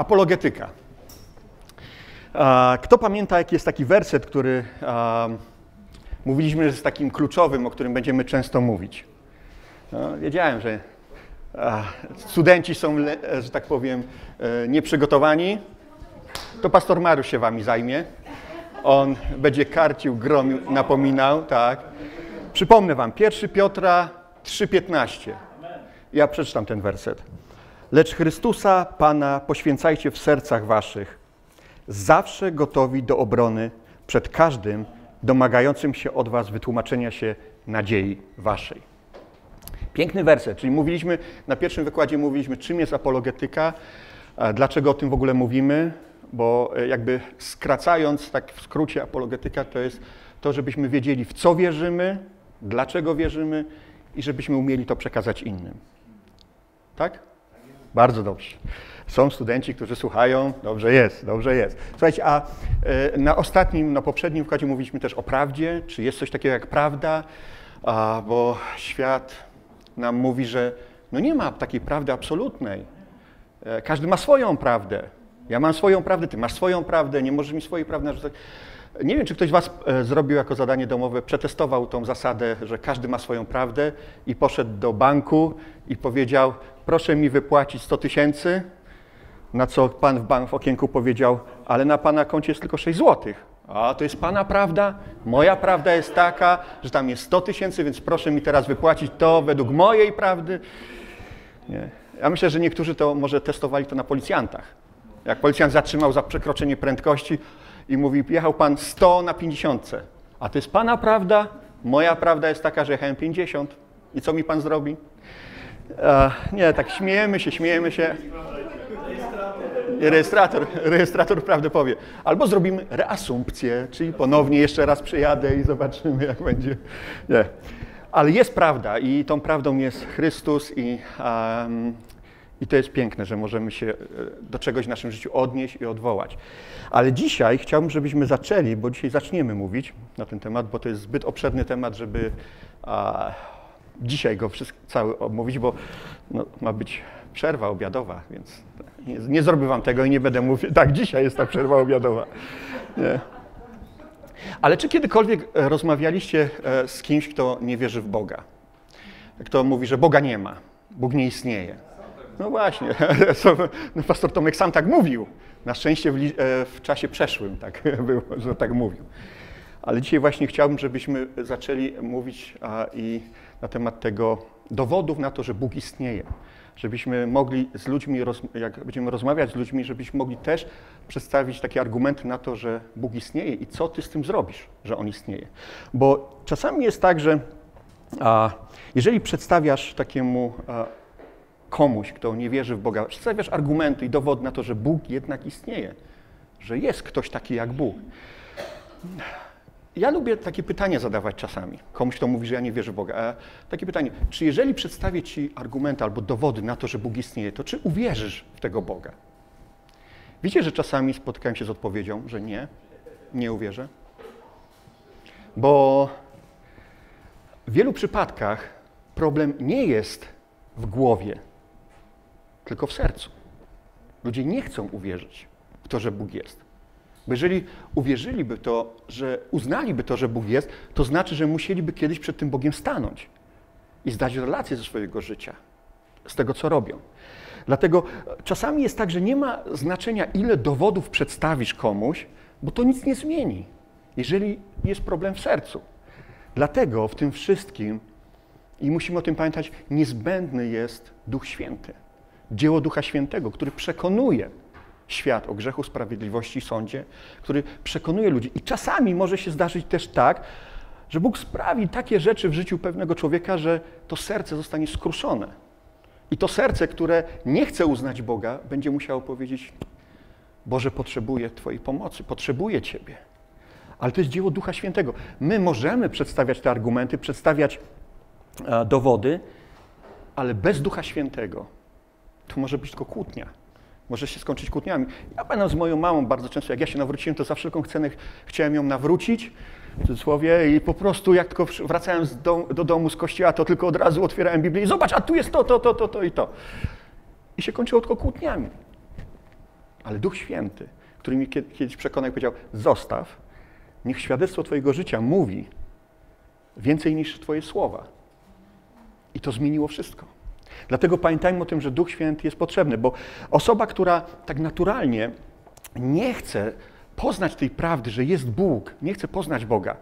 apologetyka. Kto pamięta, jaki jest taki werset, który mówiliśmy, że jest takim kluczowym, o którym będziemy często mówić? No, wiedziałem, że studenci są, że tak powiem, e, nieprzygotowani. To pastor Mariusz się wami zajmie. On będzie karcił, gromił, napominał, tak. Przypomnę wam, 1 Piotra 3,15. Ja przeczytam ten werset. Lecz Chrystusa, Pana, poświęcajcie w sercach waszych, zawsze gotowi do obrony przed każdym domagającym się od was wytłumaczenia się nadziei waszej. Piękny werset, czyli mówiliśmy, na pierwszym wykładzie mówiliśmy, czym jest apologetyka, dlaczego o tym w ogóle mówimy, bo e, jakby skracając, tak w skrócie, apologetyka to jest to, żebyśmy wiedzieli, w co wierzymy, dlaczego wierzymy i żebyśmy umieli to przekazać innym. Tak? Bardzo dobrze. Są studenci, którzy słuchają, dobrze jest, dobrze jest. Słuchajcie, a e, na ostatnim, na poprzednim wykładzie mówiliśmy też o prawdzie, czy jest coś takiego jak prawda, a, bo świat nam mówi, że no nie ma takiej prawdy absolutnej. E, Każdy ma swoją prawdę. Ja mam swoją prawdę, ty masz swoją prawdę, nie możesz mi swojej prawdy narzucać. Nie wiem, czy ktoś z Was e, zrobił jako zadanie domowe, przetestował tą zasadę, że każdy ma swoją prawdę i poszedł do banku i powiedział, proszę mi wypłacić 100 tysięcy, na co pan w bank w okienku powiedział, ale na pana koncie jest tylko 6 złotych. A to jest pana prawda? Moja prawda jest taka, że tam jest 100 tysięcy, więc proszę mi teraz wypłacić to według mojej prawdy. Nie. Ja myślę, że niektórzy to może testowali to na policjantach. Jak policjant zatrzymał za przekroczenie prędkości i mówi, jechał pan 100 na 50. A to jest pana prawda? Moja prawda jest taka, że jechałem 50. I co mi pan zrobi? E, nie, tak śmiejemy się, śmiejemy się. Rejestrator, rejestrator prawdę powie. Albo zrobimy reasumpcję, czyli ponownie jeszcze raz przyjadę i zobaczymy, jak będzie. Nie. Ale jest prawda i tą prawdą jest Chrystus i, um, i to jest piękne, że możemy się e, do czegoś w naszym życiu odnieść i odwołać. Ale dzisiaj chciałbym, żebyśmy zaczęli, bo dzisiaj zaczniemy mówić na ten temat, bo to jest zbyt obszerny temat, żeby a, dzisiaj go wszystko, cały omówić, bo no, ma być przerwa obiadowa, więc nie, nie zrobię wam tego i nie będę mówił. Tak, dzisiaj jest ta przerwa obiadowa. Nie. Ale czy kiedykolwiek rozmawialiście e, z kimś, kto nie wierzy w Boga? Kto mówi, że Boga nie ma, Bóg nie istnieje? No właśnie, no, pastor Tomek sam tak mówił. Na szczęście w, e, w czasie przeszłym tak było, że tak mówił. Ale dzisiaj właśnie chciałbym, żebyśmy zaczęli mówić a, i na temat tego dowodów na to, że Bóg istnieje. Żebyśmy mogli z ludźmi, jak będziemy rozmawiać z ludźmi, żebyśmy mogli też przedstawić takie argumenty na to, że Bóg istnieje i co ty z tym zrobisz, że On istnieje. Bo czasami jest tak, że a, jeżeli przedstawiasz takiemu a, komuś, kto nie wierzy w Boga, przedstawiasz argumenty i dowody na to, że Bóg jednak istnieje, że jest ktoś taki jak Bóg. Ja lubię takie pytania zadawać czasami. Komuś, kto mówi, że ja nie wierzę w Boga. E, takie pytanie, czy jeżeli przedstawię Ci argumenty albo dowody na to, że Bóg istnieje, to czy uwierzysz w tego Boga? Wiecie, że czasami spotykałem się z odpowiedzią, że nie, nie uwierzę? Bo w wielu przypadkach problem nie jest w głowie, tylko w sercu. Ludzie nie chcą uwierzyć w to, że Bóg jest. Bo jeżeli uwierzyliby to, że uznaliby to, że Bóg jest, to znaczy, że musieliby kiedyś przed tym Bogiem stanąć i zdać relację ze swojego życia, z tego, co robią. Dlatego czasami jest tak, że nie ma znaczenia, ile dowodów przedstawisz komuś, bo to nic nie zmieni, jeżeli jest problem w sercu. Dlatego w tym wszystkim, i musimy o tym pamiętać, niezbędny jest Duch Święty. Dzieło Ducha Świętego, który przekonuje świat o grzechu, sprawiedliwości i sądzie, który przekonuje ludzi. I czasami może się zdarzyć też tak, że Bóg sprawi takie rzeczy w życiu pewnego człowieka, że to serce zostanie skruszone. I to serce, które nie chce uznać Boga, będzie musiało powiedzieć: Boże, potrzebuję Twojej pomocy, potrzebuję Ciebie. Ale to jest dzieło Ducha Świętego. My możemy przedstawiać te argumenty, przedstawiać e, dowody, ale bez Ducha Świętego to może być tylko kłótnia. Może się skończyć kłótniami. Ja pamiętam z moją mamą bardzo często, jak ja się nawróciłem, to za wszelką cenę chciałem ją nawrócić, w cudzysłowie, i po prostu jak tylko wracałem do, do domu z kościoła, to tylko od razu otwierałem Biblię i zobacz, a tu jest to, to, to, to, to i to. I się kończyło tylko kłótniami. Ale Duch Święty, który mi kiedyś przekonał powiedział: Zostaw, niech świadectwo Twojego życia mówi więcej niż Twoje słowa. I to zmieniło wszystko. Dlatego pamiętajmy o tym, że Duch Święty jest potrzebny, bo osoba, która tak naturalnie nie chce poznać tej prawdy, że jest Bóg, nie chce poznać Boga,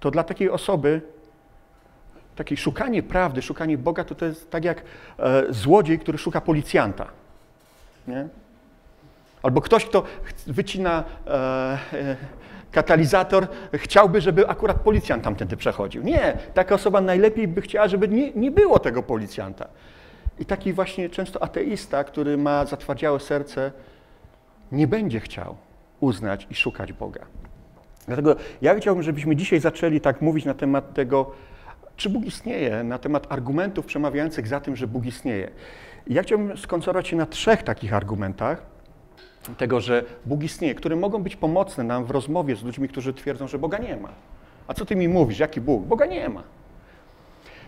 to dla takiej osoby takie szukanie prawdy, szukanie Boga, to, to jest tak jak e, złodziej, który szuka policjanta. Nie? Albo ktoś, kto wycina e, e, katalizator, chciałby, żeby akurat policjant tamtędy przechodził. Nie, taka osoba najlepiej by chciała, żeby nie, nie było tego policjanta. I taki właśnie często ateista, który ma zatwardziałe serce, nie będzie chciał uznać i szukać Boga. Dlatego ja chciałbym, żebyśmy dzisiaj zaczęli tak mówić na temat tego, czy Bóg istnieje, na temat argumentów przemawiających za tym, że Bóg istnieje. Ja chciałbym skoncentrować się na trzech takich argumentach tego, że Bóg istnieje, które mogą być pomocne nam w rozmowie z ludźmi, którzy twierdzą, że Boga nie ma. A co ty mi mówisz? Jaki Bóg? Boga nie ma.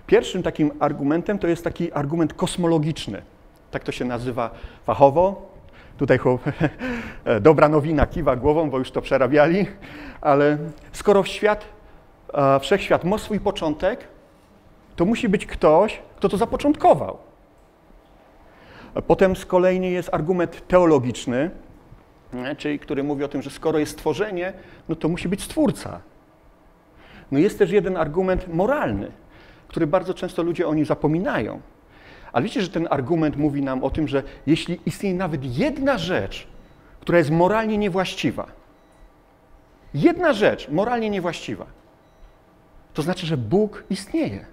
Pierwszym takim argumentem to jest taki argument kosmologiczny. Tak to się nazywa fachowo. Tutaj chłop, dobra nowina, kiwa głową, bo już to przerabiali, ale skoro świat, wszechświat ma swój początek, to musi być ktoś, kto to zapoczątkował. Potem z kolei jest argument teologiczny, czyli który mówi o tym, że skoro jest stworzenie, no to musi być stwórca. No jest też jeden argument moralny, który bardzo często ludzie o nim zapominają. Ale wiecie, że ten argument mówi nam o tym, że jeśli istnieje nawet jedna rzecz, która jest moralnie niewłaściwa, jedna rzecz moralnie niewłaściwa, to znaczy, że Bóg istnieje.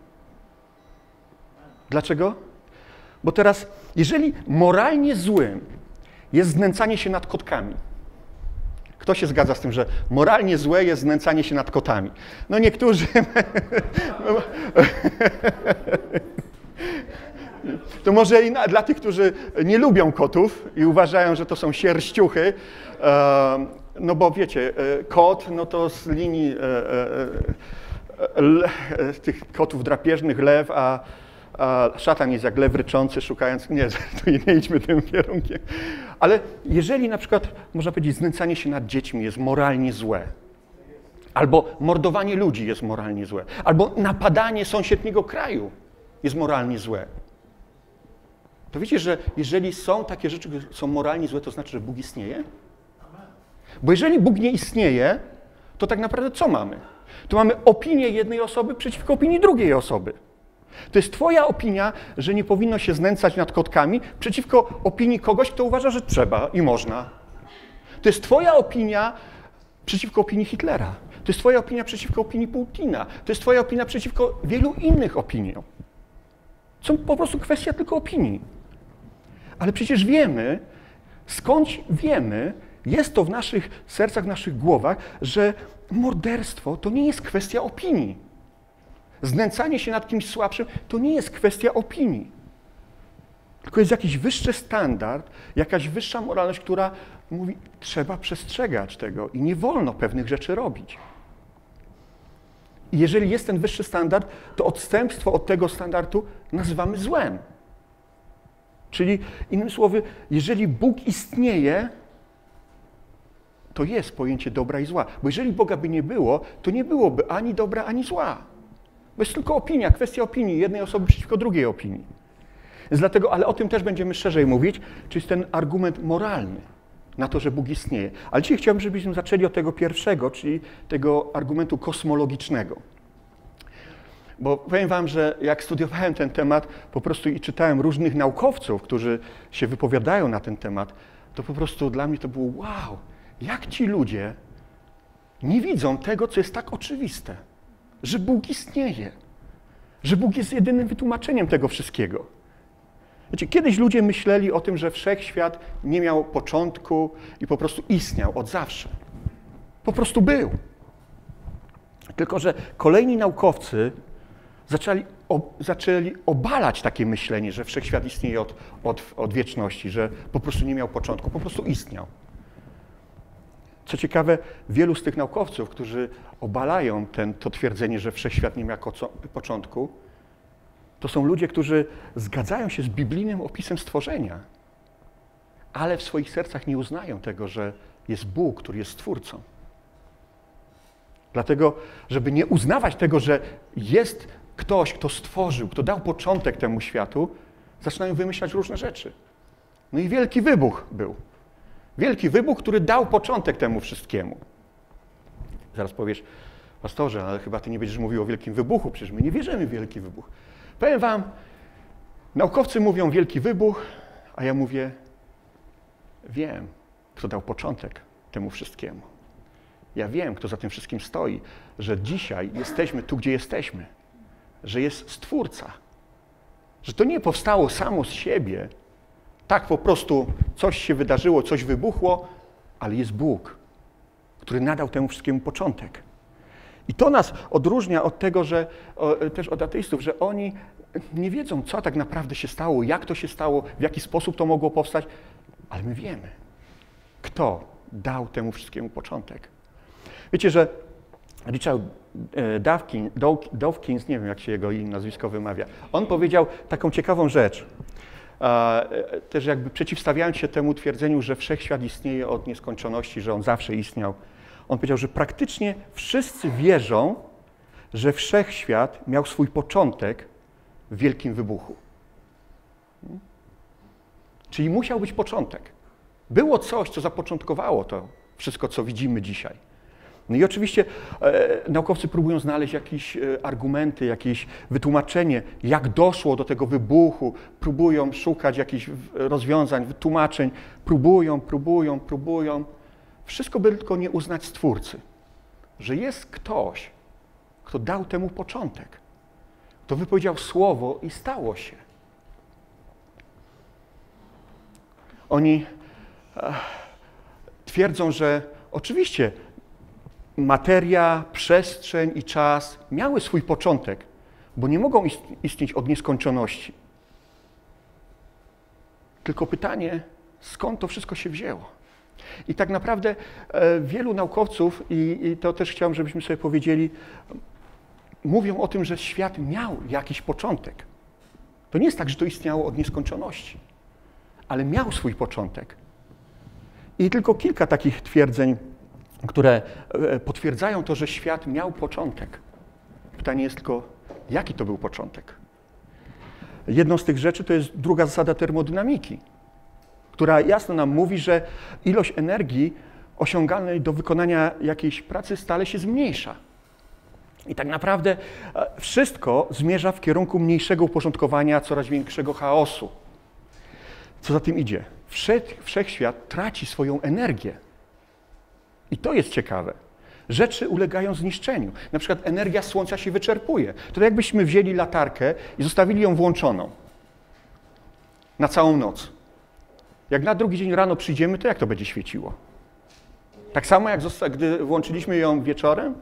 Dlaczego? Bo teraz, jeżeli moralnie złym jest znęcanie się nad kotkami, kto się zgadza z tym, że moralnie złe jest znęcanie się nad kotami? No niektórzy. To może i dla tych, którzy nie lubią kotów i uważają, że to są sierściuchy, e, no bo wiecie, e, kot, no to z linii e, tych kotów drapieżnych lew, a, a szatan jest jak lew ryczący, szukając, nie, to nie idźmy tym kierunkiem. Ale jeżeli na przykład, można powiedzieć, znęcanie się nad dziećmi jest moralnie złe, albo mordowanie ludzi jest moralnie złe, albo napadanie sąsiedniego kraju jest moralnie złe, to wiecie, że jeżeli są takie rzeczy, które są moralnie złe, to znaczy, że Bóg istnieje? Bo jeżeli Bóg nie istnieje, to tak naprawdę co mamy? Tu mamy opinię jednej osoby przeciwko opinii drugiej osoby. To jest Twoja opinia, że nie powinno się znęcać nad kotkami, przeciwko opinii kogoś, kto uważa, że trzeba i można. To jest Twoja opinia przeciwko opinii Hitlera. To jest Twoja opinia przeciwko opinii Putina. To jest Twoja opinia przeciwko wielu innych opiniom. Są po prostu kwestia tylko opinii. Ale przecież wiemy, skąd wiemy, jest to w naszych sercach, w naszych głowach, że morderstwo to nie jest kwestia opinii. Znęcanie się nad kimś słabszym to nie jest kwestia opinii. Tylko jest jakiś wyższy standard, jakaś wyższa moralność, która mówi, trzeba przestrzegać tego i nie wolno pewnych rzeczy robić. I jeżeli jest ten wyższy standard, to odstępstwo od tego standardu nazywamy złem. Czyli innymi słowy, jeżeli Bóg istnieje, to jest pojęcie dobra i zła. Bo jeżeli Boga by nie było, to nie byłoby ani dobra, ani zła. Bo jest tylko opinia, kwestia opinii jednej osoby przeciwko drugiej opinii. Więc dlatego, ale o tym też będziemy szerzej mówić, czy jest ten argument moralny na to, że Bóg istnieje. Ale dzisiaj chciałbym, żebyśmy zaczęli od tego pierwszego, czyli tego argumentu kosmologicznego. Bo powiem Wam, że jak studiowałem ten temat po prostu i czytałem różnych naukowców, którzy się wypowiadają na ten temat, to po prostu dla mnie to było wow, jak ci ludzie nie widzą tego, co jest tak oczywiste, że Bóg istnieje, że Bóg jest jedynym wytłumaczeniem tego wszystkiego. Wiecie, kiedyś ludzie myśleli o tym, że wszechświat nie miał początku i po prostu istniał od zawsze. Po prostu był. Tylko, że kolejni naukowcy zaczęli, o, zaczęli obalać takie myślenie, że wszechświat istnieje od, od, od wieczności, że po prostu nie miał początku, po prostu istniał. Co ciekawe, wielu z tych naukowców, którzy obalają ten, to twierdzenie, że wszechświat nie miał początku, to są ludzie, którzy zgadzają się z biblijnym opisem stworzenia, ale w swoich sercach nie uznają tego, że jest Bóg, który jest Stwórcą. Dlatego, żeby nie uznawać tego, że jest ktoś, kto stworzył, kto dał początek temu światu, zaczynają wymyślać różne rzeczy. No i wielki wybuch był. Wielki wybuch, który dał początek temu wszystkiemu. Zaraz powiesz, pastorze, ale chyba ty nie będziesz mówił o wielkim wybuchu, przecież my nie wierzymy w wielki wybuch. Powiem wam, naukowcy mówią wielki wybuch, a ja mówię, wiem, kto dał początek temu wszystkiemu. Ja wiem, kto za tym wszystkim stoi, że dzisiaj jesteśmy tu, gdzie jesteśmy, że jest Stwórca, że to nie powstało samo z siebie, tak po prostu coś się wydarzyło, coś wybuchło, ale jest Bóg, który nadał temu wszystkiemu początek. I to nas odróżnia od tego, że o, też od ateistów, że oni nie wiedzą, co tak naprawdę się stało, jak to się stało, w jaki sposób to mogło powstać, ale my wiemy, kto dał temu wszystkiemu początek. Wiecie, że Richard e, Dawkins, Dawkins, nie wiem jak się jego nazwisko wymawia, on powiedział taką ciekawą rzecz. E, też jakby przeciwstawiając się temu twierdzeniu, że wszechświat istnieje od nieskończoności, że on zawsze istniał. On powiedział, że praktycznie wszyscy wierzą, że wszechświat miał swój początek w wielkim wybuchu. Czyli musiał być początek. Było coś, co zapoczątkowało to wszystko, co widzimy dzisiaj. No i oczywiście e, naukowcy próbują znaleźć jakieś e, argumenty, jakieś wytłumaczenie, jak doszło do tego wybuchu, próbują szukać jakichś rozwiązań, wytłumaczeń, próbują, próbują, próbują. Wszystko by tylko nie uznać Stwórcy, że jest ktoś, kto dał temu początek, kto wypowiedział słowo i stało się. Oni e, twierdzą, że oczywiście materia, przestrzeń i czas miały swój początek, bo nie mogą istnieć od nieskończoności. Tylko pytanie, skąd to wszystko się wzięło? I tak naprawdę e, wielu naukowców, i, to też chciałem, żebyśmy sobie powiedzieli, mówią o tym, że świat miał jakiś początek. To nie jest tak, że to istniało od nieskończoności, ale miał swój początek. I tylko kilka takich twierdzeń które e, potwierdzają to, że świat miał początek. Pytanie jest tylko, jaki to był początek? Jedną z tych rzeczy to jest druga zasada termodynamiki, która jasno nam mówi, że ilość energii osiągalnej do wykonania jakiejś pracy stale się zmniejsza. I tak naprawdę e, wszystko zmierza w kierunku mniejszego uporządkowania, coraz większego chaosu. Co za tym idzie? Wszechświat traci swoją energię. I to jest ciekawe. Rzeczy ulegają zniszczeniu. Na przykład energia słońca się wyczerpuje. To jakbyśmy wzięli latarkę i zostawili ją włączoną na całą noc. Jak na drugi dzień rano przyjdziemy, to jak to będzie świeciło? Tak samo jak gdy włączyliśmy ją wieczorem?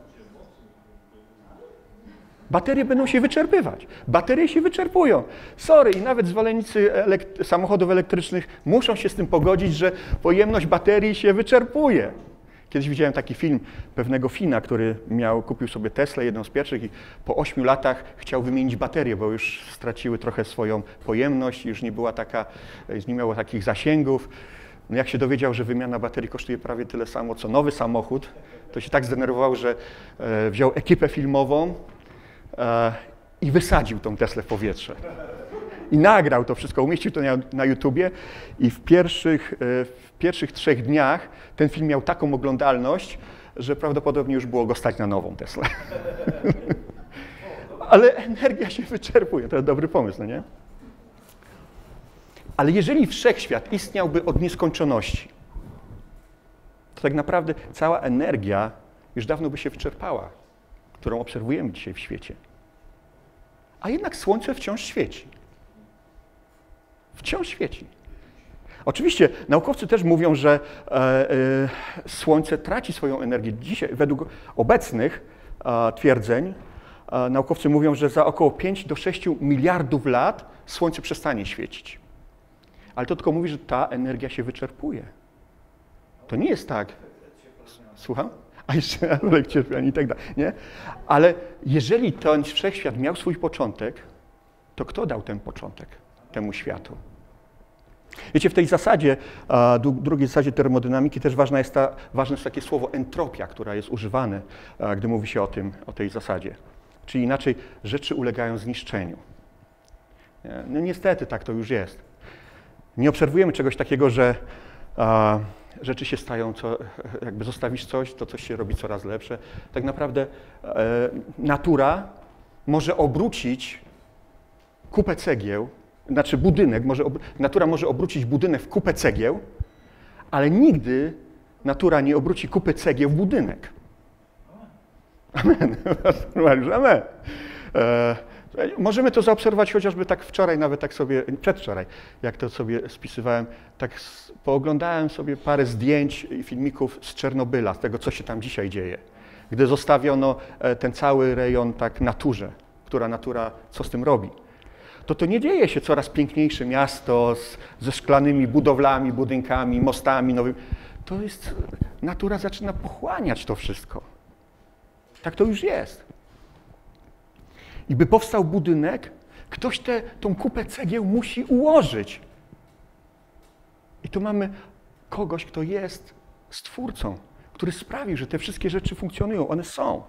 Baterie będą się wyczerpywać. Baterie się wyczerpują. Sorry, i nawet zwolennicy samochodów elektrycznych muszą się z tym pogodzić, że pojemność baterii się wyczerpuje. Kiedyś widziałem taki film pewnego Fina, który miał, kupił sobie Tesla, jedną z pierwszych i po ośmiu latach chciał wymienić baterię, bo już straciły trochę swoją pojemność, już nie była taka, nie miało takich zasięgów. No jak się dowiedział, że wymiana baterii kosztuje prawie tyle samo, co nowy samochód, to się tak zdenerwował, że e, wziął ekipę filmową e, i wysadził tą Teslę w powietrze. I nagrał to wszystko, umieścił to na, na YouTubie i w pierwszych, e, pierwszych trzech dniach ten film miał taką oglądalność, że prawdopodobnie już było go stać na nową Teslę. Ale energia się wyczerpuje, to jest dobry pomysł, no nie? Ale jeżeli wszechświat istniałby od nieskończoności, to tak naprawdę cała energia już dawno by się wyczerpała, którą obserwujemy dzisiaj w świecie. A jednak Słońce wciąż świeci. Wciąż świeci. Oczywiście naukowcy też mówią, że e, e, Słońce traci swoją energię. Dzisiaj, według obecnych e, twierdzeń, naukowcy mówią, że za około 5 do 6 miliardów lat Słońce przestanie świecić. Ale to tylko mówi, że ta energia się wyczerpuje. To nie jest tak. Słucham? A jeszcze efekt cierpienia i tak dalej. Nie? Ale jeżeli ten wszechświat miał swój początek, to kto dał ten początek temu światu? Wiecie, w tej zasadzie, drugiej zasadzie termodynamiki też ważna jest ta, ważne jest takie słowo entropia, która jest używane, gdy mówi się o, tym, o tej zasadzie. Czyli inaczej, rzeczy ulegają zniszczeniu. No niestety tak to już jest. Nie obserwujemy czegoś takiego, że a, rzeczy się stają, co, jakby zostawisz coś, to coś się robi coraz lepsze. Tak naprawdę e, natura może obrócić kupę cegieł, znaczy budynek, może, natura może obrócić budynek w kupę cegieł, ale nigdy natura nie obróci kupy cegieł w budynek. Amen. Amen. E, możemy to zaobserwować chociażby tak wczoraj, nawet tak sobie, przedwczoraj, jak to sobie spisywałem, tak pooglądałem sobie parę zdjęć i filmików z Czernobyla, z tego, co się tam dzisiaj dzieje. Gdy zostawiono e, ten cały rejon tak naturze, która natura co z tym robi to to nie dzieje się coraz piękniejsze miasto z, ze szklanymi budowlami, budynkami, mostami nowymi. To jest, natura zaczyna pochłaniać to wszystko. Tak to już jest. I by powstał budynek, ktoś tę tą kupę cegieł musi ułożyć. I tu mamy kogoś, kto jest stwórcą, który sprawił, że te wszystkie rzeczy funkcjonują, one są.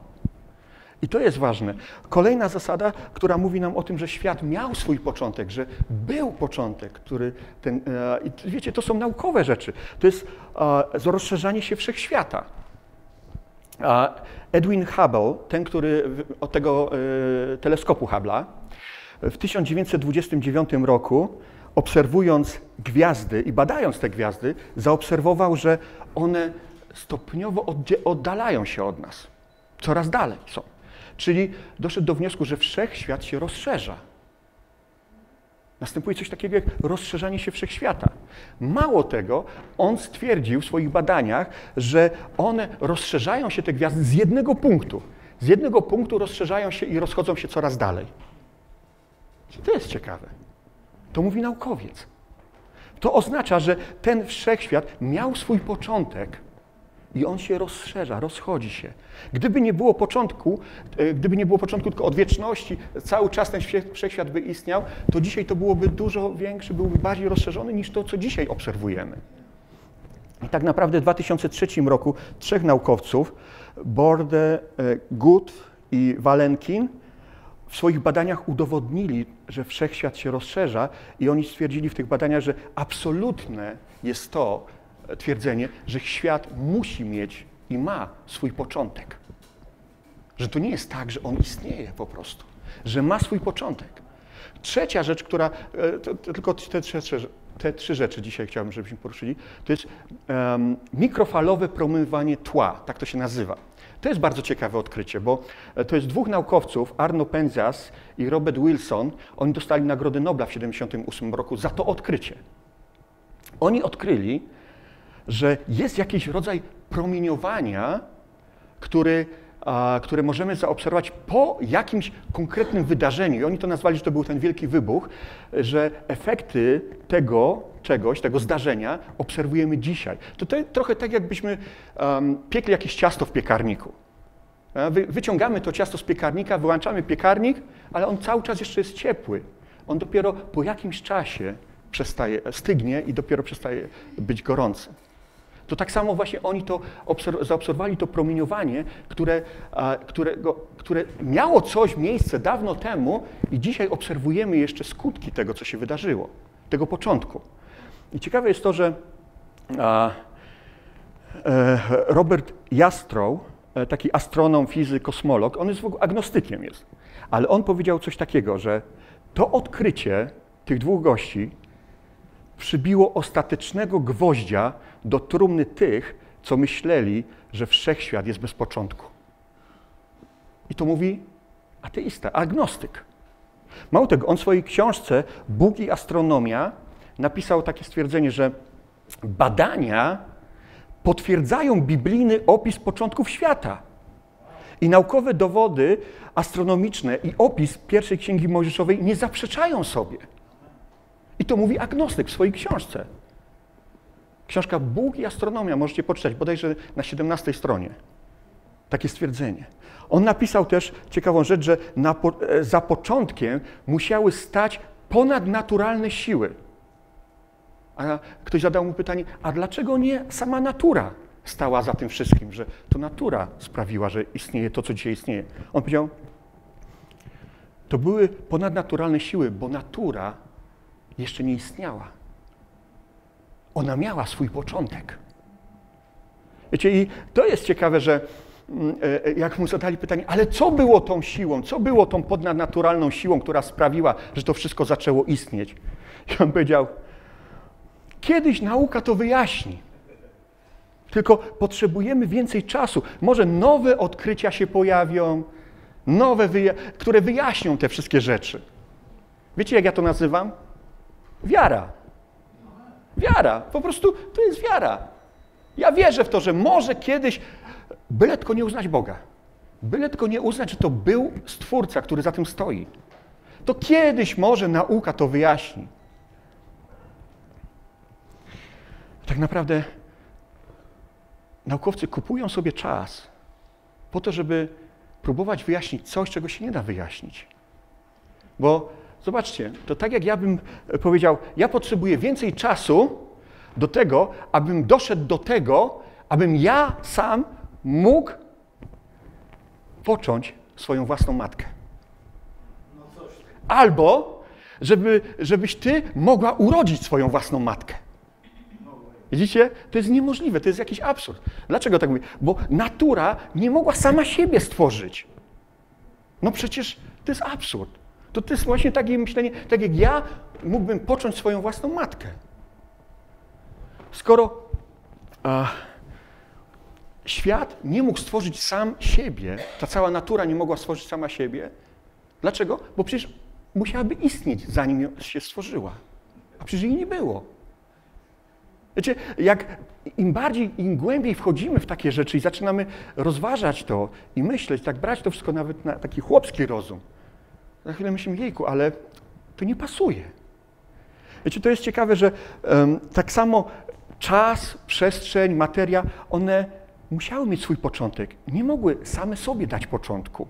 I to jest ważne. Kolejna zasada, która mówi nam o tym, że świat miał swój początek, że był początek, który ten. E, I wiecie, to są naukowe rzeczy. To jest e, rozszerzanie się wszechświata. Edwin Hubble, ten, który od tego e, teleskopu Hubble'a, w 1929 roku, obserwując gwiazdy i badając te gwiazdy, zaobserwował, że one stopniowo oddalają się od nas. Coraz dalej są. Czyli doszedł do wniosku, że wszechświat się rozszerza. Następuje coś takiego jak rozszerzanie się wszechświata. Mało tego, on stwierdził w swoich badaniach, że one rozszerzają się, te gwiazdy, z jednego punktu. Z jednego punktu rozszerzają się i rozchodzą się coraz dalej. To jest ciekawe. To mówi naukowiec. To oznacza, że ten wszechświat miał swój początek i on się rozszerza, rozchodzi się. Gdyby nie było początku, e, gdyby nie było początku tylko od wieczności, cały czas ten wszechświat by istniał, to dzisiaj to byłoby dużo większy, byłby bardziej rozszerzony niż to, co dzisiaj obserwujemy. I tak naprawdę w 2003 roku trzech naukowców, Borde, e, Good i Walenkin, w swoich badaniach udowodnili, że wszechświat się rozszerza i oni stwierdzili w tych badaniach, że absolutne jest to, twierdzenie, że świat musi mieć i ma swój początek. Że to nie jest tak, że on istnieje po prostu, że ma swój początek. Trzecia rzecz, która, e, to, to tylko te, trzy, te trzy rzeczy dzisiaj chciałbym, żebyśmy poruszyli, to jest um, mikrofalowe promywanie tła, tak to się nazywa. To jest bardzo ciekawe odkrycie, bo e, to jest dwóch naukowców, Arno Penzias i Robert Wilson. Oni dostali Nagrodę Nobla w 1978 roku za to odkrycie. Oni odkryli, że jest jakiś rodzaj promieniowania, który, a, które możemy zaobserwować po jakimś konkretnym wydarzeniu. I oni to nazwali, że to był ten wielki wybuch, że efekty tego czegoś, tego zdarzenia obserwujemy dzisiaj. To, to trochę tak, jakbyśmy um, piekli jakieś ciasto w piekarniku. Wy, wyciągamy to ciasto z piekarnika, wyłączamy piekarnik, ale on cały czas jeszcze jest ciepły. On dopiero po jakimś czasie przestaje, stygnie i dopiero przestaje być gorący to tak samo właśnie oni to zaobserwowali to promieniowanie, które, którego, które miało coś miejsce dawno temu i dzisiaj obserwujemy jeszcze skutki tego, co się wydarzyło, tego początku. I ciekawe jest to, że e, Robert Jastrow, e, taki astronom, fizyk, kosmolog, on jest w ogóle agnostykiem jest, ale on powiedział coś takiego, że to odkrycie tych dwóch gości przybiło ostatecznego gwoździa do trumny tych, co myśleli, że wszechświat jest bez początku. I to mówi ateista, agnostyk. Mało tego, on w swojej książce Bóg i astronomia napisał takie stwierdzenie, że badania potwierdzają biblijny opis początków świata. I naukowe dowody astronomiczne i opis pierwszej księgi Mojżeszowej nie zaprzeczają sobie. I to mówi agnostyk w swojej książce. Książka Bóg i astronomia, możecie poczytać, bodajże na 17 stronie. Takie stwierdzenie. On napisał też ciekawą rzecz, że na, e, za początkiem musiały stać ponadnaturalne siły. A ktoś zadał mu pytanie, a dlaczego nie sama natura stała za tym wszystkim, że to natura sprawiła, że istnieje to, co dzisiaj istnieje? On powiedział, to były ponadnaturalne siły, bo natura jeszcze nie istniała. Ona miała swój początek. Wiecie, i to jest ciekawe, że mm, e, e, jak mu zadali pytanie, ale co było tą siłą, co było tą ponadnaturalną siłą, która sprawiła, że to wszystko zaczęło istnieć? I on powiedział, kiedyś nauka to wyjaśni. Tylko potrzebujemy więcej czasu. Może nowe odkrycia się pojawią, nowe, wyja które wyjaśnią te wszystkie rzeczy. Wiecie, jak ja to nazywam? Wiara. Wiara. Po prostu to jest wiara. Ja wierzę w to, że może kiedyś, byle tylko nie uznać Boga, byle tylko nie uznać, że to był Stwórca, który za tym stoi, to kiedyś może nauka to wyjaśni. Tak naprawdę naukowcy kupują sobie czas po to, żeby próbować wyjaśnić coś, czego się nie da wyjaśnić. Bo zobaczcie, to tak jak ja bym powiedział, ja potrzebuję więcej czasu do tego, abym doszedł do tego, abym ja sam mógł począć swoją własną matkę. Albo, żeby, żebyś ty mogła urodzić swoją własną matkę. Widzicie? To jest niemożliwe, to jest jakiś absurd. Dlaczego tak mówię? Bo natura nie mogła sama siebie stworzyć. No przecież to jest absurd. To, to jest właśnie takie myślenie, tak jak ja mógłbym począć swoją własną matkę. Skoro a, świat nie mógł stworzyć sam siebie, ta cała natura nie mogła stworzyć sama siebie, dlaczego? Bo przecież musiałaby istnieć, zanim się stworzyła. A przecież jej nie było. Wiecie, jak im bardziej, im głębiej wchodzimy w takie rzeczy i zaczynamy rozważać to i myśleć, tak brać to wszystko nawet na taki chłopski rozum, za chwilę myślimy, jejku, ale to nie pasuje. Wiecie, to jest ciekawe, że um, tak samo czas, przestrzeń, materia, one musiały mieć swój początek. Nie mogły same sobie dać początku.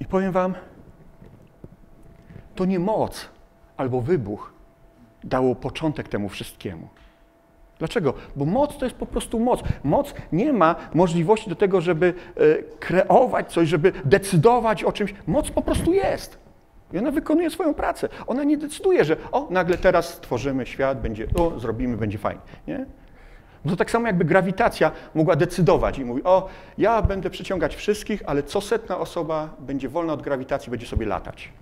I powiem Wam, to nie moc albo wybuch dało początek temu wszystkiemu. Dlaczego? Bo moc to jest po prostu moc. Moc nie ma możliwości do tego, żeby e, kreować coś, żeby decydować o czymś. Moc po prostu jest. I ona wykonuje swoją pracę. Ona nie decyduje, że o, nagle teraz stworzymy świat, będzie, o, zrobimy, będzie fajnie. Nie? Bo to tak samo jakby grawitacja mogła decydować i mówi, o, ja będę przyciągać wszystkich, ale co setna osoba będzie wolna od grawitacji, będzie sobie latać.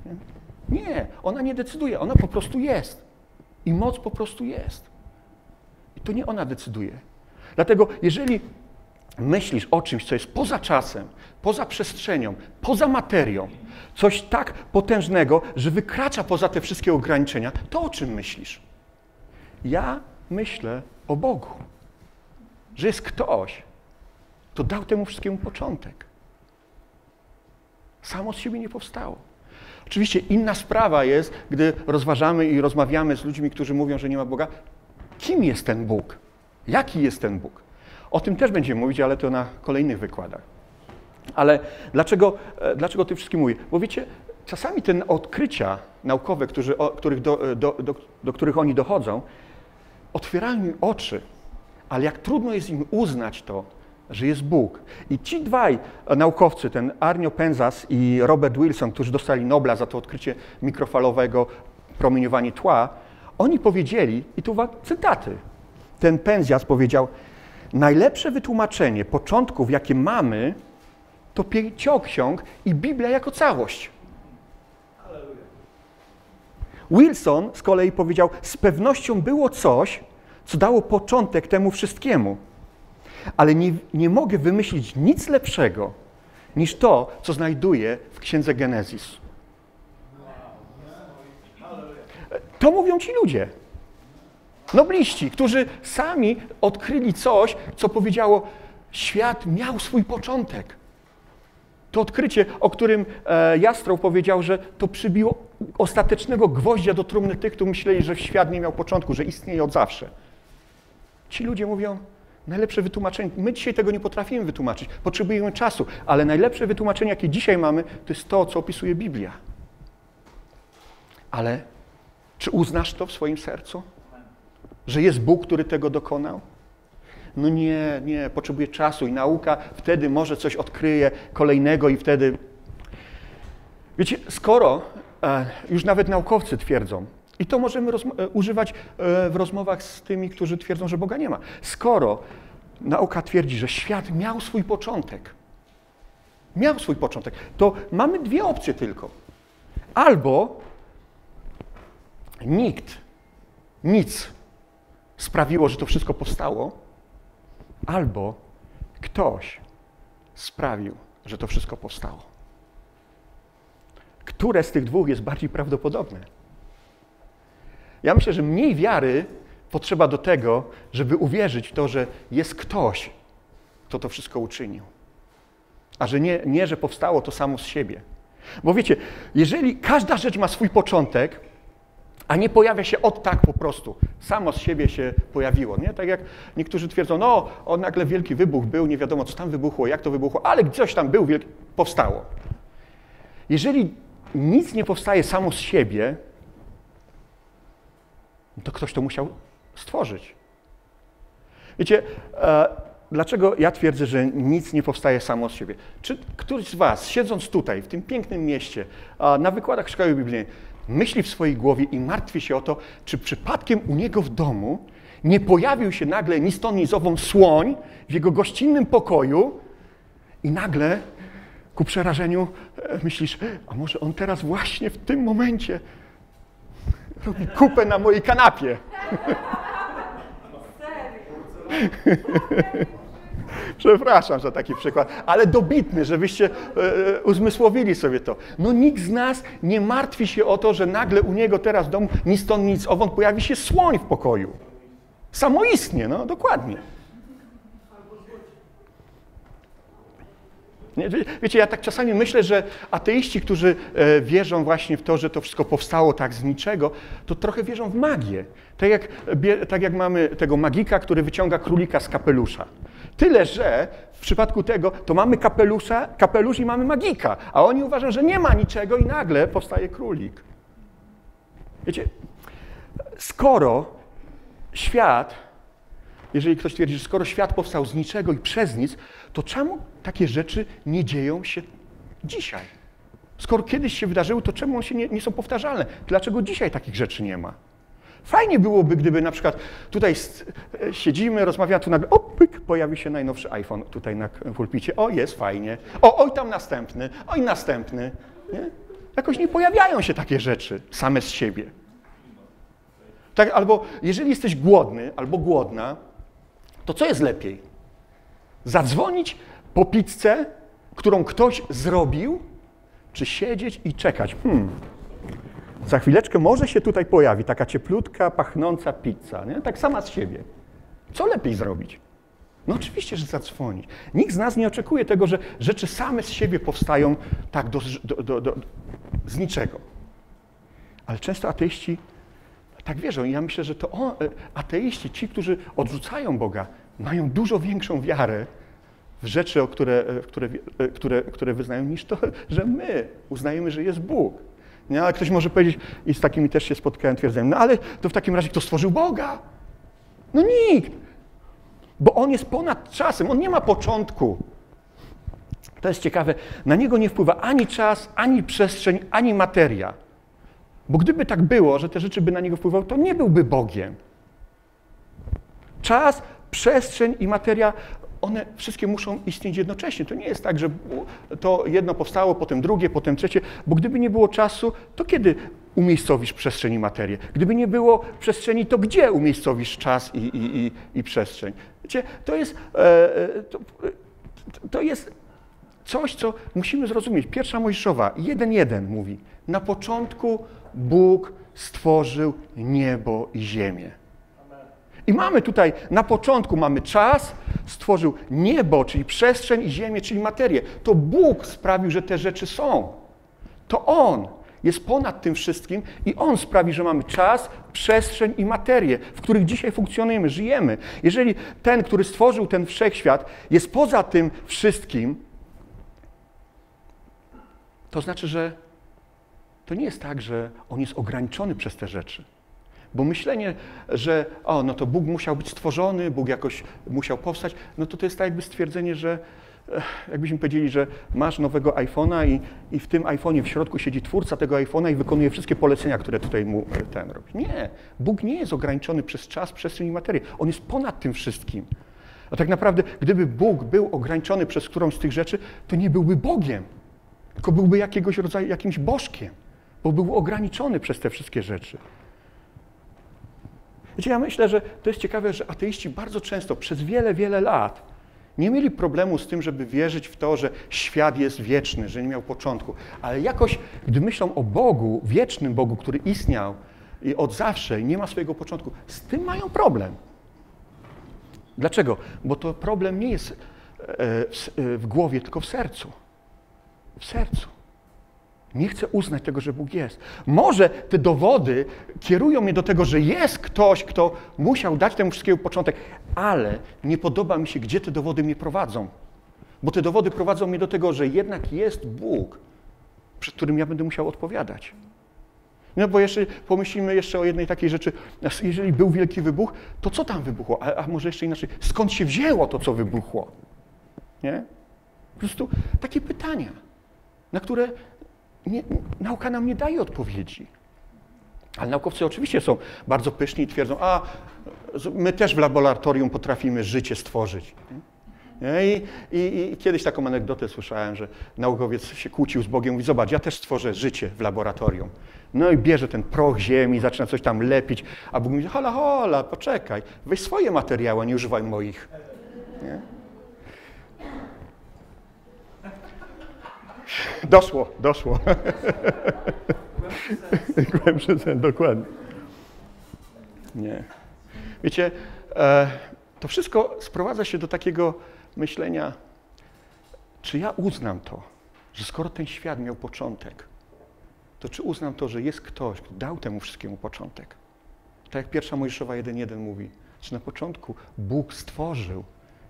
Nie, nie ona nie decyduje, ona po prostu jest. I moc po prostu jest. To nie ona decyduje. Dlatego, jeżeli myślisz o czymś, co jest poza czasem, poza przestrzenią, poza materią, coś tak potężnego, że wykracza poza te wszystkie ograniczenia, to o czym myślisz? Ja myślę o Bogu. Że jest ktoś, kto dał temu wszystkiemu początek. Samo z siebie nie powstało. Oczywiście inna sprawa jest, gdy rozważamy i rozmawiamy z ludźmi, którzy mówią, że nie ma Boga, kim jest ten Bóg? Jaki jest ten Bóg? O tym też będziemy mówić, ale to na kolejnych wykładach. Ale dlaczego, e, dlaczego o tym wszystkim mówię? Bo wiecie, czasami te odkrycia naukowe, którzy, o, których do, e, do, do, do których oni dochodzą, otwierają im oczy, ale jak trudno jest im uznać to, że jest Bóg. I ci dwaj naukowcy, ten Arnio Penzas i Robert Wilson, którzy dostali Nobla za to odkrycie mikrofalowego promieniowania tła, oni powiedzieli, i tu cytaty, ten Penzas powiedział, najlepsze wytłumaczenie początków, jakie mamy, to pięcioksiąg i Biblia jako całość. Wilson z kolei powiedział, z pewnością było coś, co dało początek temu wszystkiemu ale nie, nie mogę wymyślić nic lepszego niż to, co znajduję w księdze Genezis. To mówią ci ludzie. Nobliści, którzy sami odkryli coś, co powiedziało, świat miał swój początek. To odkrycie, o którym e, Jastrow powiedział, że to przybiło ostatecznego gwoździa do trumny tych, którzy myśleli, że świat nie miał początku, że istnieje od zawsze. Ci ludzie mówią, Najlepsze wytłumaczenie. My dzisiaj tego nie potrafimy wytłumaczyć. Potrzebujemy czasu, ale najlepsze wytłumaczenie, jakie dzisiaj mamy, to jest to, co opisuje Biblia. Ale Czy uznasz to w swoim sercu? Że jest Bóg, który tego dokonał? No nie, nie, potrzebuje czasu i nauka wtedy może coś odkryje kolejnego i wtedy. Wiecie, skoro e, już nawet naukowcy twierdzą, i to możemy e, używać e, w rozmowach z tymi, którzy twierdzą, że Boga nie ma. Skoro nauka twierdzi, że świat miał swój początek, miał swój początek, to mamy dwie opcje tylko. Albo nikt, nic sprawiło, że to wszystko powstało, albo ktoś sprawił, że to wszystko powstało. Które z tych dwóch jest bardziej prawdopodobne? Ja myślę, że mniej wiary potrzeba do tego, żeby uwierzyć w to, że jest ktoś, kto to wszystko uczynił. A że nie, nie, że powstało to samo z siebie. Bo wiecie, jeżeli każda rzecz ma swój początek, a nie pojawia się od tak po prostu, samo z siebie się pojawiło. Nie? Tak jak niektórzy twierdzą, no, o, nagle wielki wybuch był, nie wiadomo, co tam wybuchło, jak to wybuchło, ale coś tam był, wielki, powstało. Jeżeli nic nie powstaje samo z siebie, to ktoś to musiał stworzyć. Wiecie, e, dlaczego ja twierdzę, że nic nie powstaje samo z siebie? Czy któryś z Was, siedząc tutaj, w tym pięknym mieście, na wykładach szkoły biblijnej, myśli w swojej głowie i martwi się o to, czy przypadkiem u niego w domu nie pojawił się nagle ni stąd, ni zową słoń w jego gościnnym pokoju i nagle ku przerażeniu e, myślisz, a może on teraz właśnie w tym momencie robi kupę na mojej kanapie. Przepraszam za taki przykład, ale dobitny, żebyście e, uzmysłowili sobie to. No nikt z nas nie martwi się o to, że nagle u niego teraz w domu ni stąd, nic owąd pojawi się słoń w pokoju. Samoistnie, no dokładnie. Nie? Wiecie, ja tak czasami myślę, że ateiści, którzy e, wierzą właśnie w to, że to wszystko powstało tak z niczego, to trochę wierzą w magię. Tak jak, tak jak mamy tego magika, który wyciąga królika z kapelusza. Tyle, że w przypadku tego to mamy kapelusza, kapelusz i mamy magika, a oni uważają, że nie ma niczego i nagle powstaje królik. Wiecie, skoro świat, jeżeli ktoś twierdzi, że skoro świat powstał z niczego i przez nic, to czemu takie rzeczy nie dzieją się dzisiaj? Skoro kiedyś się wydarzyły, to czemu one się nie, nie są powtarzalne? Dlaczego dzisiaj takich rzeczy nie ma? Fajnie byłoby, gdyby na przykład tutaj siedzimy, rozmawiamy, tu nagle, o, pyk, pojawi się najnowszy iPhone tutaj na pulpicie. O, jest fajnie. O, oj, tam następny. Oj, następny. Nie? Jakoś nie pojawiają się takie rzeczy same z siebie. Tak, albo jeżeli jesteś głodny albo głodna, to co jest lepiej? Zadzwonić po pizzę, którą ktoś zrobił, czy siedzieć i czekać? Hmm, za chwileczkę może się tutaj pojawi taka cieplutka, pachnąca pizza, nie? tak sama z siebie. Co lepiej zrobić? No oczywiście, że zadzwonić. Nikt z nas nie oczekuje tego, że rzeczy same z siebie powstają tak do, do, do, z niczego. Ale często ateiści tak wierzą i ja myślę, że to o, e, ateiści, ci, którzy odrzucają Boga, mają dużo większą wiarę w rzeczy, o które, e, które, e, które, które wyznają, niż to, że my uznajemy, że jest Bóg. Nie? Ale ktoś może powiedzieć, i z takimi też się spotkałem twierdzeniem, no ale to w takim razie kto stworzył Boga? No nikt. Bo On jest ponad czasem, On nie ma początku. To jest ciekawe, na Niego nie wpływa ani czas, ani przestrzeń, ani materia. Bo gdyby tak było, że te rzeczy by na Niego wpływały, to nie byłby Bogiem. Czas, przestrzeń i materia one wszystkie muszą istnieć jednocześnie. To nie jest tak, że to jedno powstało, potem drugie, potem trzecie, bo gdyby nie było czasu, to kiedy umiejscowisz przestrzeń i materię? Gdyby nie było przestrzeni, to gdzie umiejscowisz czas i, i, i, i przestrzeń? Wiecie, to jest, e, e to, to jest coś, co musimy zrozumieć. Pierwsza Mojżeszowa, jeden jeden mówi, na początku Bóg stworzył niebo i ziemię. I mamy tutaj, na początku mamy czas, stworzył niebo, czyli przestrzeń i ziemię, czyli materię. To Bóg sprawił, że te rzeczy są. To On jest ponad tym wszystkim i On sprawi, że mamy czas, przestrzeń i materię, w których dzisiaj funkcjonujemy, żyjemy. Jeżeli ten, który stworzył ten wszechświat, jest poza tym wszystkim, to znaczy, że to nie jest tak, że on jest ograniczony przez te rzeczy. Bo myślenie, że o, no to Bóg musiał być stworzony, Bóg jakoś musiał powstać, no to to jest tak jakby stwierdzenie, że jakbyśmy powiedzieli, że masz nowego iPhone'a i, i w tym iPhone'ie w środku siedzi twórca tego iPhone'a i wykonuje wszystkie polecenia, które tutaj mu e, ten robi. Nie, Bóg nie jest ograniczony przez czas, przestrzeń i materię. On jest ponad tym wszystkim. A tak naprawdę, gdyby Bóg był ograniczony przez którąś z tych rzeczy, to nie byłby Bogiem, tylko byłby jakiegoś rodzaju jakimś bożkiem, bo był ograniczony przez te wszystkie rzeczy. Wiecie, ja myślę, że to jest ciekawe, że ateiści bardzo często przez wiele, wiele lat nie mieli problemu z tym, żeby wierzyć w to, że świat jest wieczny, że nie miał początku. Ale jakoś, gdy myślą o Bogu, wiecznym Bogu, który istniał i od zawsze i nie ma swojego początku, z tym mają problem. Dlaczego? Bo to problem nie jest e, w głowie, tylko w sercu. W sercu. Nie chcę uznać tego, że Bóg jest. Może te dowody kierują mnie do tego, że jest ktoś, kto musiał dać temu wszystkiemu początek, ale nie podoba mi się, gdzie te dowody mnie prowadzą. Bo te dowody prowadzą mnie do tego, że jednak jest Bóg, przed którym ja będę musiał odpowiadać. No bo jeszcze pomyślimy jeszcze o jednej takiej rzeczy. Jeżeli był wielki wybuch, to co tam wybuchło? A, a może jeszcze inaczej, skąd się wzięło to, co wybuchło? Nie? Po prostu takie pytania, na które nie, nauka nam nie daje odpowiedzi. Ale naukowcy oczywiście są bardzo pyszni i twierdzą, a my też w laboratorium potrafimy życie stworzyć. I, i, I, kiedyś taką anegdotę słyszałem, że naukowiec się kłócił z Bogiem i mówi, zobacz, ja też stworzę życie w laboratorium. No i bierze ten proch ziemi, zaczyna coś tam lepić, a Bóg mówi, hola, hola, poczekaj, weź swoje materiały, nie używaj moich. Nie? Doszło, doszło. Głębszy sen, dokładnie. Nie. Wiecie, e, to wszystko sprowadza się do takiego myślenia, czy ja uznam to, że skoro ten świat miał początek, to czy uznam to, że jest ktoś, kto dał temu wszystkiemu początek? Tak jak pierwsza Mojżeszowa 1.1 mówi, że na początku Bóg stworzył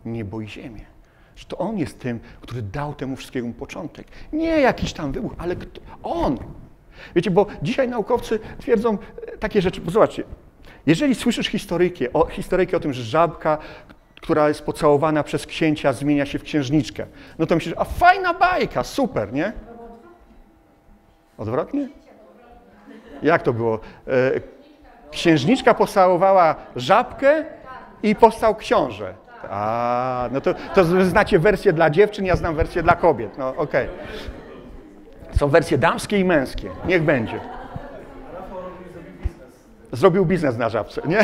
niebo i ziemię. Że to On jest tym, który dał temu wszystkiemu początek. Nie jakiś tam wybuch, ale kto, On. Wiecie, bo dzisiaj naukowcy twierdzą e, takie rzeczy, bo zobaczcie, jeżeli słyszysz historyjkę o, historyjkę o tym, że żabka, która jest pocałowana przez księcia, zmienia się w księżniczkę, no to myślisz, a fajna bajka, super, nie? Odwrotnie? Jak to było? E, księżniczka pocałowała żabkę i powstał książę. A, no to, to znacie wersję dla dziewczyn, ja znam wersję dla kobiet. No okej. Okay. Są wersje damskie i męskie. Niech będzie. Zrobił biznes na żabce, nie?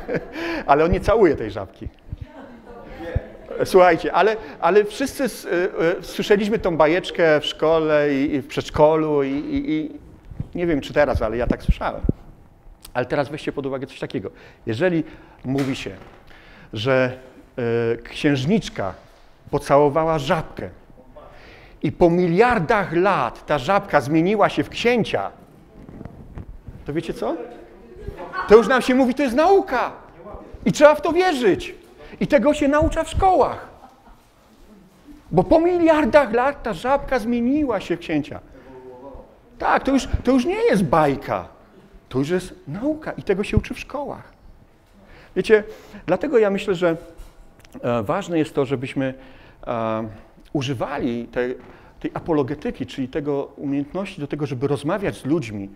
ale on nie całuje tej żabki. Słuchajcie, ale, ale wszyscy s, y, y, słyszeliśmy tą bajeczkę w szkole i, i w przedszkolu i, i, i, nie wiem czy teraz, ale ja tak słyszałem. Ale teraz weźcie pod uwagę coś takiego. Jeżeli mówi się, że księżniczka pocałowała żabkę i po miliardach lat ta żabka zmieniła się w księcia, to wiecie co? To już nam się mówi, to jest nauka. I trzeba w to wierzyć. I tego się naucza w szkołach. Bo po miliardach lat ta żabka zmieniła się w księcia. Tak, to już, to już nie jest bajka. To już jest nauka i tego się uczy w szkołach. Wiecie, dlatego ja myślę, że e, ważne jest to, żebyśmy e, używali tej, tej apologetyki, czyli tego umiejętności do tego, żeby rozmawiać z ludźmi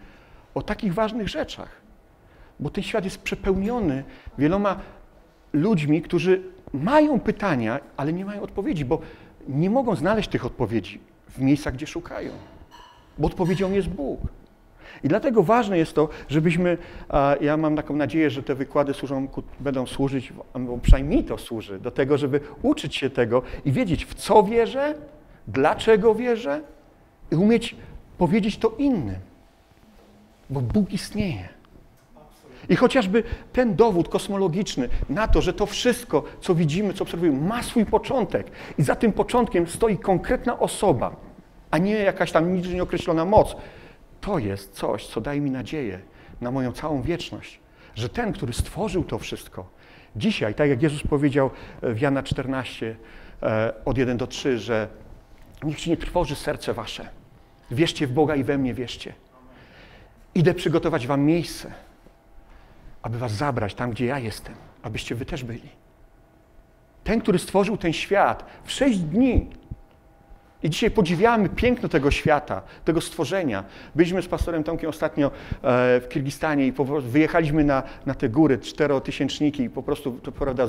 o takich ważnych rzeczach. Bo ten świat jest przepełniony wieloma ludźmi, którzy mają pytania, ale nie mają odpowiedzi, bo nie mogą znaleźć tych odpowiedzi w miejscach, gdzie szukają. Bo odpowiedzią jest Bóg. I dlatego ważne jest to, żebyśmy, ja mam taką nadzieję, że te wykłady służą, będą służyć, bo przynajmniej to służy, do tego, żeby uczyć się tego i wiedzieć, w co wierzę, dlaczego wierzę i umieć powiedzieć to innym. Bo Bóg istnieje. I chociażby ten dowód kosmologiczny na to, że to wszystko, co widzimy, co obserwujemy, ma swój początek i za tym początkiem stoi konkretna osoba, a nie jakaś tam niczym nieokreślona moc, to jest coś, co daje mi nadzieję na moją całą wieczność, że ten, który stworzył to wszystko, dzisiaj, tak jak Jezus powiedział w Jana 14, e, od 1 do 3, że niech ci nie trwoży serce wasze. Wierzcie w Boga i we mnie wierzcie. Idę przygotować wam miejsce, aby was zabrać tam, gdzie ja jestem, abyście wy też byli. Ten, który stworzył ten świat w sześć dni. I dzisiaj podziwiamy piękno tego świata, tego stworzenia. Byliśmy z pastorem Tomkiem ostatnio e, w Kirgistanie i wyjechaliśmy na, na te góry, czterotysięczniki i po prostu, to prawda,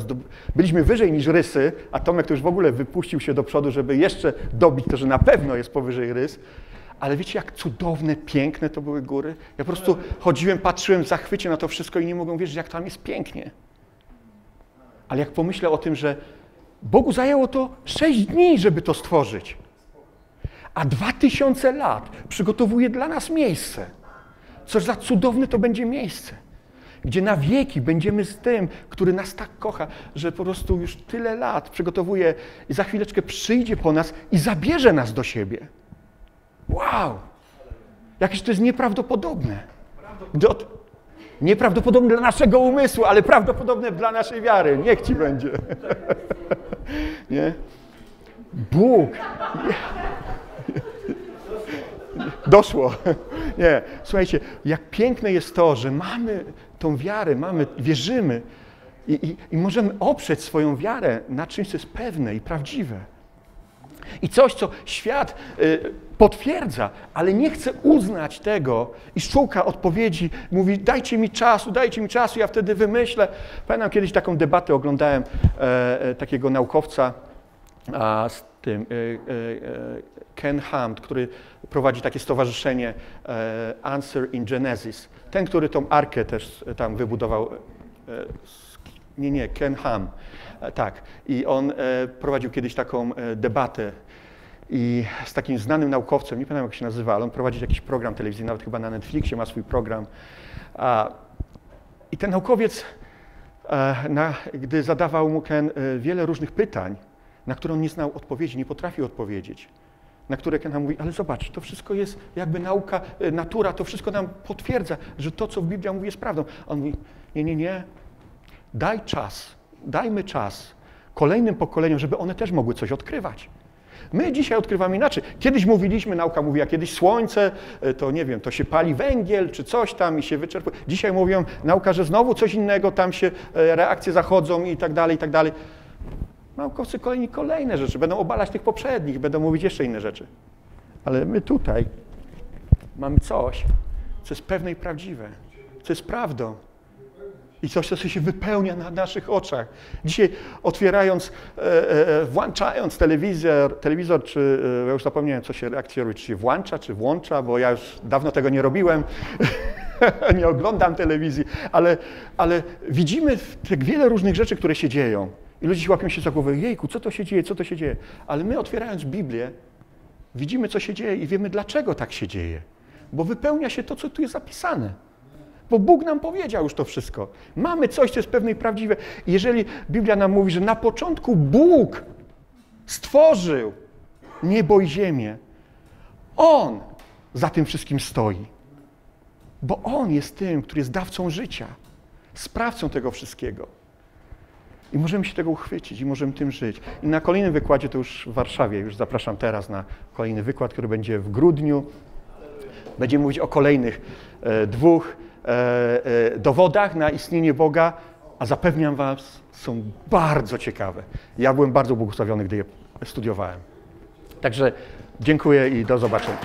byliśmy wyżej niż rysy, a Tomek to już w ogóle wypuścił się do przodu, żeby jeszcze dobić to, że na pewno jest powyżej rys. Ale wiecie, jak cudowne, piękne to były góry? Ja po prostu chodziłem, patrzyłem w zachwycie na to wszystko i nie mogłem wierzyć, jak tam jest pięknie. Ale jak pomyślę o tym, że Bogu zajęło to sześć dni, żeby to stworzyć, a dwa tysiące lat przygotowuje dla nas miejsce. Coż za cudowne to będzie miejsce, gdzie na wieki będziemy z tym, który nas tak kocha, że po prostu już tyle lat przygotowuje i za chwileczkę przyjdzie po nas i zabierze nas do siebie. Wow! Jakieś to jest nieprawdopodobne. Nieprawdopodobne dla naszego umysłu, ale prawdopodobne dla naszej wiary. Niech ci będzie. Nie? Bóg. Doszło. Nie. Słuchajcie, jak piękne jest to, że mamy tą wiarę, mamy, wierzymy i, i, i możemy oprzeć swoją wiarę na czymś, co jest pewne i prawdziwe. I coś, co świat y, potwierdza, ale nie chce uznać tego i szuka odpowiedzi, mówi dajcie mi czasu, dajcie mi czasu, ja wtedy wymyślę. Pamiętam kiedyś taką debatę oglądałem e, e, takiego naukowca a, z tym e, e, Ken Ham, który prowadzi takie stowarzyszenie e, Answer in Genesis. Ten, który tą arkę też tam wybudował. E, nie, nie, Ken Ham. E, tak. I on e, prowadził kiedyś taką e, debatę i z takim znanym naukowcem, nie pamiętam jak się nazywa, ale on prowadzi jakiś program telewizyjny, nawet chyba na Netflixie ma swój program. I ten naukowiec, e, na, gdy zadawał mu Ken e, wiele różnych pytań, na które on nie znał odpowiedzi, nie potrafił odpowiedzieć, na które Ken mówi, ale zobacz, to wszystko jest jakby nauka, e, natura, to wszystko nam potwierdza, że to, co Biblia mówi, jest prawdą. On mówi, nie, nie, nie, daj czas, dajmy czas kolejnym pokoleniom, żeby one też mogły coś odkrywać. My dzisiaj odkrywamy inaczej. Kiedyś mówiliśmy, nauka mówiła, kiedyś słońce, e, to nie wiem, to się pali węgiel czy coś tam i się wyczerpuje. Dzisiaj mówią, nauka, że znowu coś innego, tam się e, reakcje zachodzą i tak dalej, i tak dalej. Naukowcy kolejni kolejne rzeczy, będą obalać tych poprzednich, będą mówić jeszcze inne rzeczy. Ale my tutaj mamy coś, co jest pewne i prawdziwe, co jest prawdą. I coś, co się wypełnia na naszych oczach. Dzisiaj otwierając, e, e, włączając telewizor, telewizor, czy e, ja już zapomniałem, co się reakcja robi, czy się włącza, czy włącza, bo ja już dawno tego nie robiłem. nie oglądam telewizji, ale, ale widzimy tak wiele różnych rzeczy, które się dzieją. I ludzie łapią się za głowę, jejku, co to się dzieje, co to się dzieje. Ale my otwierając Biblię, widzimy, co się dzieje i wiemy, dlaczego tak się dzieje. Bo wypełnia się to, co tu jest zapisane. Bo Bóg nam powiedział już to wszystko. Mamy coś, co jest pewne i prawdziwe. Jeżeli Biblia nam mówi, że na początku Bóg stworzył niebo i ziemię, On za tym wszystkim stoi. Bo On jest tym, który jest dawcą życia, sprawcą tego wszystkiego. I możemy się tego uchwycić i możemy tym żyć. I na kolejnym wykładzie, to już w Warszawie, już zapraszam teraz na kolejny wykład, który będzie w grudniu. Będziemy mówić o kolejnych e, dwóch e, e, dowodach na istnienie Boga, a zapewniam Was, są bardzo ciekawe. Ja byłem bardzo błogosławiony, gdy je studiowałem. Także dziękuję i do zobaczenia.